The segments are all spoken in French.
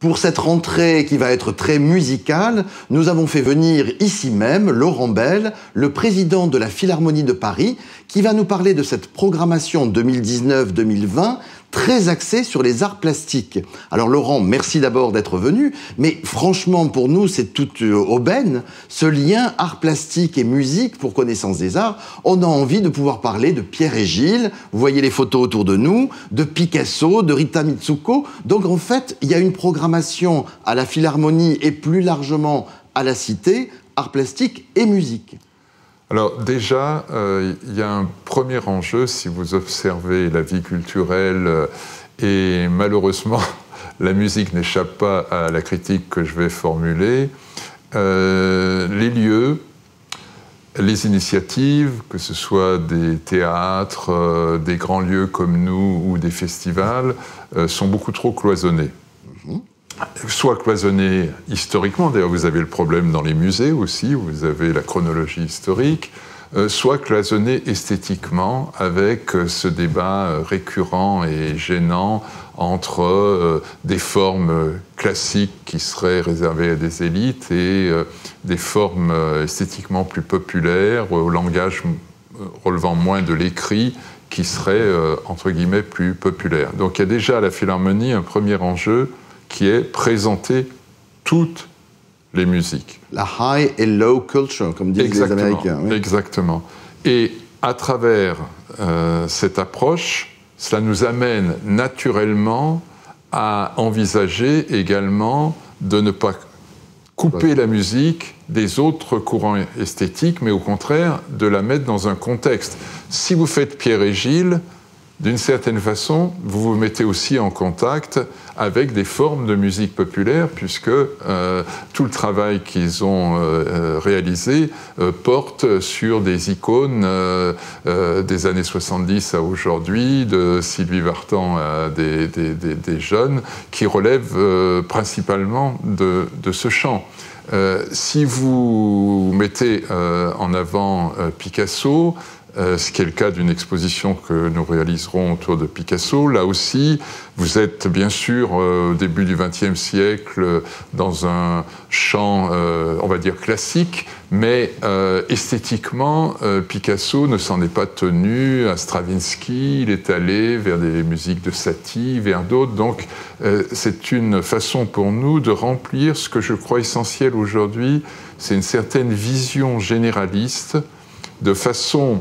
Pour cette rentrée qui va être très musicale, nous avons fait venir ici même Laurent Bell, le président de la Philharmonie de Paris, qui va nous parler de cette programmation 2019-2020 très axé sur les arts plastiques. Alors Laurent, merci d'abord d'être venu, mais franchement pour nous c'est toute euh, aubaine, ce lien art plastique et musique pour connaissance des arts. On a envie de pouvoir parler de Pierre et Gilles, vous voyez les photos autour de nous, de Picasso, de Rita Mitsuko. Donc en fait, il y a une programmation à la Philharmonie et plus largement à la Cité, art plastique et musique. Alors déjà, euh, il y a un premier enjeu si vous observez la vie culturelle euh, et malheureusement la musique n'échappe pas à la critique que je vais formuler. Euh, les lieux, les initiatives, que ce soit des théâtres, des grands lieux comme nous ou des festivals, sont beaucoup trop cloisonnés. Mhm soit cloisonné historiquement, d'ailleurs vous avez le problème dans les musées aussi, vous avez la chronologie historique, euh, soit cloisonné esthétiquement avec euh, ce débat euh, récurrent et gênant entre des formes classiques qui seraient réservées à des élites et des formes esthétiquement plus populaires, au langage relevant moins de l'écrit, qui seraient, entre guillemets, plus populaires. Donc il y a déjà à la Philharmonie un premier enjeu qui est présenter toutes les musiques. La high et low culture, comme disent les Américains. Exactement. Et à travers euh, cette approche, cela nous amène naturellement à envisager également de ne pas couper la musique des autres courants esthétiques, mais au contraire de la mettre dans un contexte. Si vous faites Pierre et Gilles, d'une certaine façon, vous vous mettez aussi en contact avec des formes de musique populaire, puisque euh, tout le travail qu'ils ont euh, euh, réalisé porte sur des icônes des années 70 à aujourd'hui, de Sylvie Vartan à des, jeunes, qui relèvent principalement de, de, ce champ. si vous mettez en avant Picasso, euh, ce qui est le cas d'une exposition que nous réaliserons autour de Picasso. Là aussi, vous êtes bien sûr euh, au début du XXe siècle dans un champ, euh, on va dire, classique, mais esthétiquement, Picasso ne s'en est pas tenu à Stravinsky, il est allé vers des musiques de Satie, vers d'autres. Donc c'est une façon pour nous de remplir ce que je crois essentiel aujourd'hui, c'est une certaine vision généraliste de façon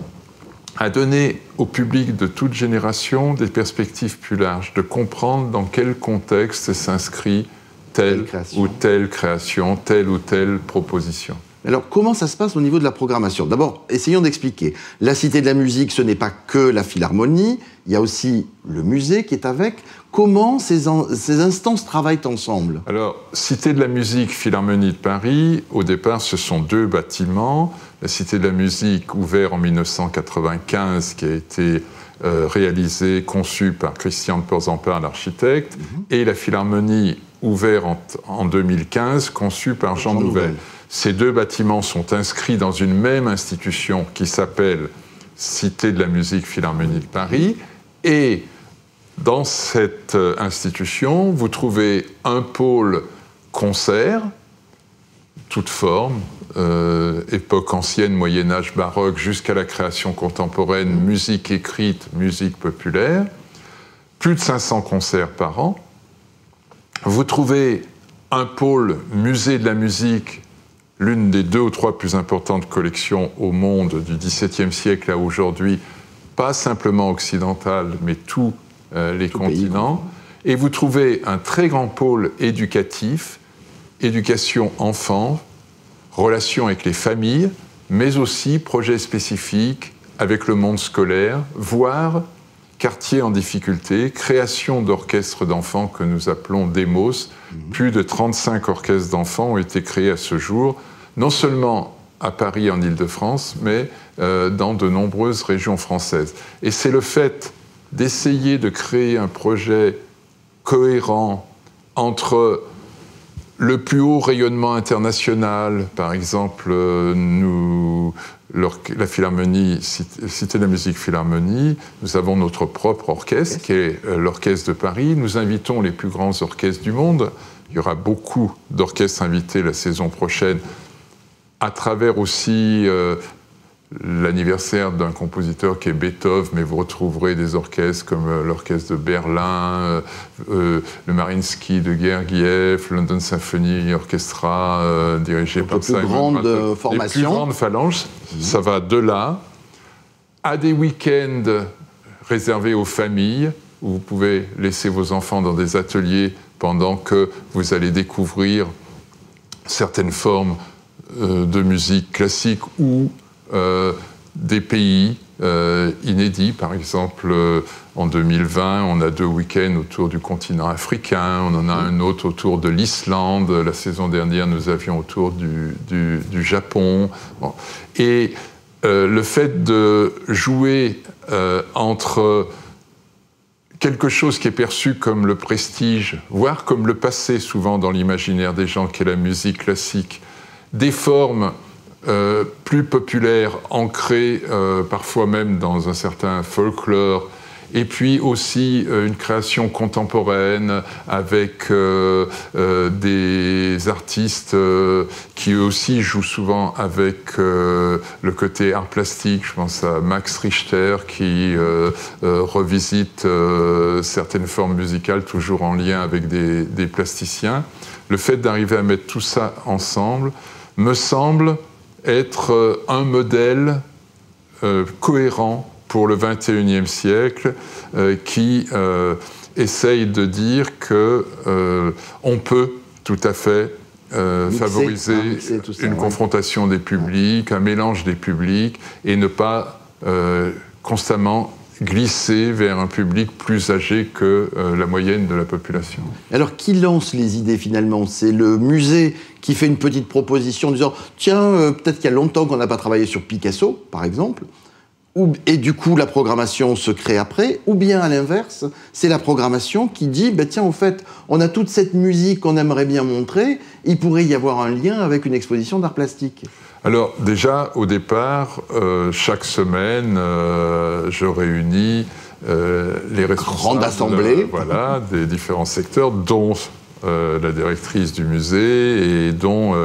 à donner au public de toute génération des perspectives plus larges, de comprendre dans quel contexte s'inscrit telle, ou telle création, telle ou telle proposition. Alors, comment ça se passe au niveau de la programmation? D'abord, essayons d'expliquer. La Cité de la musique, ce n'est pas que la philharmonie, il y a aussi le musée qui est avec. Comment ces, ces, instances travaillent ensemble? Alors, Cité de la musique, Philharmonie de Paris, au départ, ce sont deux bâtiments la Cité de la musique, ouverte en 1995, qui a été euh, réalisée, conçue par Christian de Porzampar, l'architecte, mhm. et la Philharmonie, ouverte en, 2015, conçue par Jean, Nouvel. Ces deux bâtiments sont inscrits dans une même institution qui s'appelle Cité de la musique Philharmonie de Paris, et dans cette euh, institution, vous trouvez un pôle concert, toute forme, euh, époque ancienne, Moyen Âge, baroque, jusqu'à la création contemporaine, musique écrite, musique populaire, plus de 500 concerts par an. Vous trouvez un pôle musée de la musique, l'une des deux ou trois plus importantes collections au monde du XVIIe siècle à aujourd'hui, pas simplement occidental, mais tous euh, les continents. Et vous trouvez un très grand pôle éducatif, éducation enfant, relations avec les familles, mais aussi projets spécifiques avec le monde scolaire, voire quartier en difficulté, création d'orchestres d'enfants que nous appelons DEMOS. Mhm. Plus de 35 orchestres d'enfants ont été créés à ce jour, non seulement à Paris en Ile-de-France, mais euh, dans de nombreuses régions françaises. Et c'est le fait d'essayer de créer un projet cohérent entre le plus haut rayonnement international, par exemple, euh, la Philharmonie, Cité de la musique Philharmonie, nous avons notre propre orchestre, qui est euh, l'Orchestre de Paris. Nous invitons les plus grands orchestres du monde, Il y aura beaucoup d'orchestres invités la saison prochaine, à travers aussi euh, l'anniversaire d'un compositeur qui est Beethoven, mais vous retrouverez des orchestres comme euh, l'orchestre de Berlin, le Marinsky de Gergiev, London Symphony Orchestra, dirigé par Simon. Plus grande formation. Les plus grandes phalanges, ça va de là à des week-ends réservés aux familles, où vous pouvez laisser vos enfants dans des ateliers pendant que vous allez découvrir certaines formes euh, de musique classique ou euh, des pays euh, inédits. Par exemple, en 2020, on a deux week-ends autour du continent africain, on en a un autre autour de l'Islande, la saison dernière, nous avions autour du, du, Japon. Et le fait de jouer entre quelque chose qui est perçu comme le prestige, voire comme le passé souvent dans l'imaginaire des gens, qui est la musique classique, des formes euh, plus populaires, ancrées euh, parfois même dans un certain folklore, et puis aussi euh, une création contemporaine avec euh, des artistes qui eux aussi jouent souvent avec le côté art plastique. Je pense à Max Richter qui revisite certaines formes musicales toujours en lien avec des plasticiens. Le fait d'arriver à mettre tout ça ensemble me semble être un modèle cohérent pour le 21e siècle euh, qui euh, essaye de dire que euh, on peut tout à fait favoriser une confrontation des publics, un mélange des publics, et ne pas constamment glisser vers un public plus âgé que la moyenne de la population. Alors qui lance les idées finalement? C'est le musée qui fait une petite proposition en disant tiens, peut-être qu'il y a longtemps qu'on n'a pas travaillé sur Picasso, par exemple et du coup la programmation se crée après, ou bien à l'inverse, c'est la programmation qui dit, bah, tiens, au fait, on a toute cette musique qu'on aimerait bien montrer, il pourrait y avoir un lien avec une exposition d'art plastique. Alors déjà, au départ, euh, chaque semaine, euh, je réunis euh, les responsables assemblée. voilà, des différents secteurs, dont la directrice du musée et dont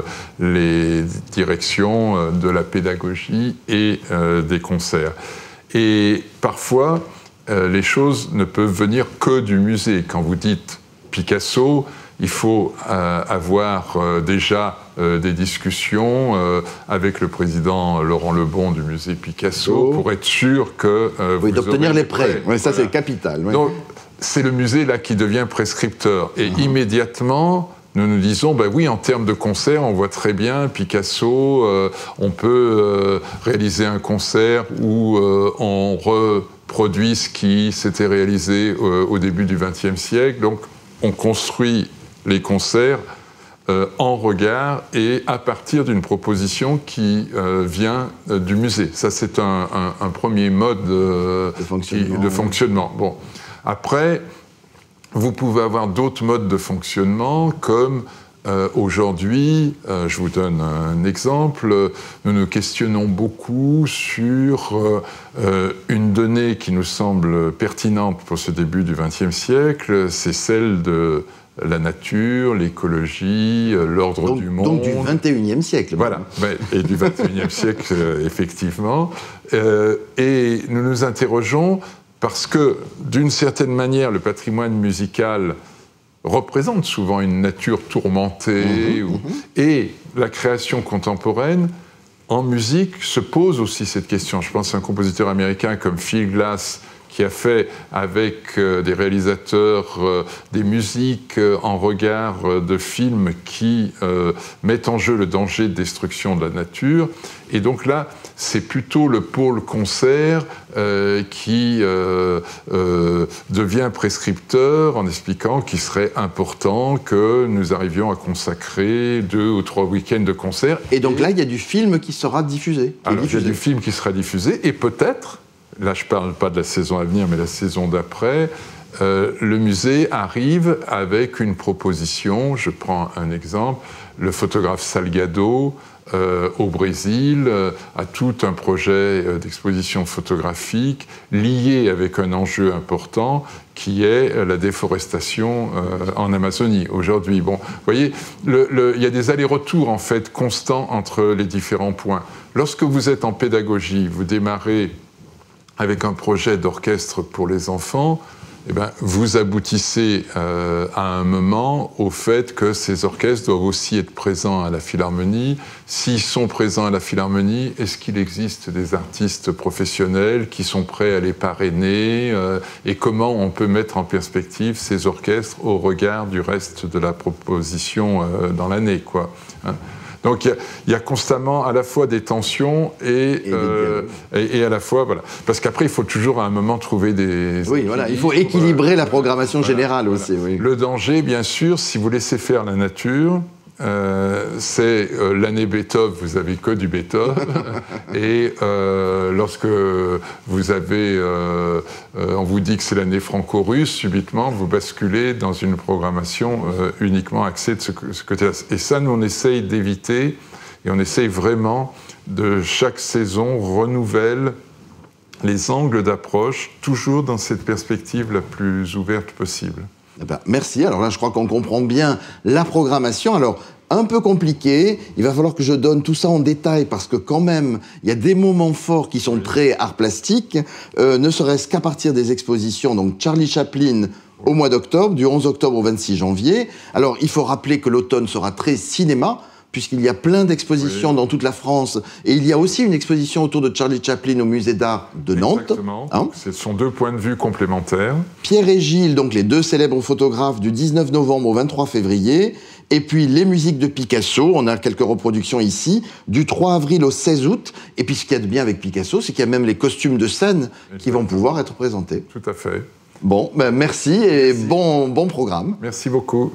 les directions de la pédagogie et des concerts. Et parfois, les choses ne peuvent venir que du musée. Quand vous dites Picasso, il faut avoir déjà des discussions avec le président Laurent Lebon du musée Picasso pour être sûr que oui, d'obtenir les prêts. ça c'est capital c'est le musée là qui devient prescripteur. Et mhm. immédiatement, nous nous disons, bah oui, en termes de concert, on voit très bien Picasso, euh, on peut euh, réaliser un concert où euh, on reproduit ce qui s'était réalisé au début du XXe siècle. Donc, on construit les concerts en regard et à partir d'une proposition qui vient du musée. Ça, c'est un, premier mode de fonctionnement. de fonctionnement. Bon. Après, vous pouvez avoir d'autres modes de fonctionnement comme euh, aujourd'hui, euh, je vous donne un exemple, nous nous questionnons beaucoup sur euh, une donnée qui nous semble pertinente pour ce début du XXe siècle, c'est celle de la nature, l'écologie, l'ordre du monde. Donc du 21e siècle. Voilà, et du 21e siècle, effectivement. et nous nous interrogeons parce que, d'une certaine manière, le patrimoine musical représente souvent une nature tourmentée, mhm, mhm. et la création contemporaine, en musique, se pose aussi cette question. Je pense à un compositeur américain comme Phil Glass, qui a fait avec euh, des réalisateurs euh, des musiques euh, en regard de films qui mettent en jeu le danger de destruction de la nature. Et donc là, c'est plutôt le pôle concert qui devient prescripteur en expliquant qu'il serait important que nous arrivions à consacrer deux ou trois week-ends de concert. Et donc là, il y a du film qui sera diffusé. Alors, il y a du film qui sera diffusé, et peut-être là je parle pas de la saison à venir, mais la saison d'après, euh, le musée arrive avec une proposition. Je prends un exemple. Le photographe Salgado euh, au Brésil à tout un projet d'exposition photographique lié avec un enjeu important qui est la déforestation en Amazonie aujourd'hui. Bon, vous voyez, il y a des allers-retours en fait constants entre les différents points. Lorsque vous êtes en pédagogie, vous démarrez avec un projet d'orchestre pour les enfants, eh ben, vous aboutissez euh, à un moment au fait que ces orchestres doivent aussi être présents à la Philharmonie. S'ils sont présents à la Philharmonie, est-ce qu'il existe des artistes professionnels qui sont prêts à les parrainer euh, Et comment on peut mettre en perspective ces orchestres au regard du reste de la proposition euh, dans l'année quoi hein? Donc il y, a constamment à la fois des tensions et, euh, et, à la fois, voilà. Parce qu'après, il faut toujours à un moment trouver des. Oui, voilà, il faut équilibrer la programmation générale aussi. Oui. Le danger, bien sûr, si vous laissez faire la nature, euh, c'est euh, l'année Beethoven, vous avez que du Beethoven. et euh, lorsque vous avez, on vous dit que c'est l'année franco-russe, subitement vous basculez dans une programmation uniquement axée de ce, côté-là. Et ça, nous on essaye d'éviter, et on essaye vraiment de chaque saison renouvelle les angles d'approche, toujours dans cette perspective la plus ouverte possible. Eh ben, merci. Alors là, je crois qu'on comprend bien la programmation. Alors, un peu compliqué. Il va falloir que je donne tout ça en détail parce que quand même, il y a des moments forts qui sont très art plastique, euh, ne serait-ce qu'à partir des expositions. Donc Charlie Chaplin au mois d'octobre, du 11 octobre au 26 janvier. Alors il faut rappeler que l'automne sera très cinéma puisqu'il y a plein d'expositions dans toute la France. Et il y a aussi une exposition autour de Charlie Chaplin au musée d'art de Nantes. Exactement. Hein Ce sont deux points de vue complémentaires. Pierre et Gilles, donc les deux célèbres photographes du 19 novembre au 23 février. Et puis les musiques de Picasso, on a quelques reproductions ici, du 3 avril au 16 août. Et puis ce qu'il y a de bien avec Picasso, c'est qu'il y a même les costumes de scène qui vont pouvoir être présentés. Tout à fait. Bon, ben merci et Bon, bon programme. Merci beaucoup.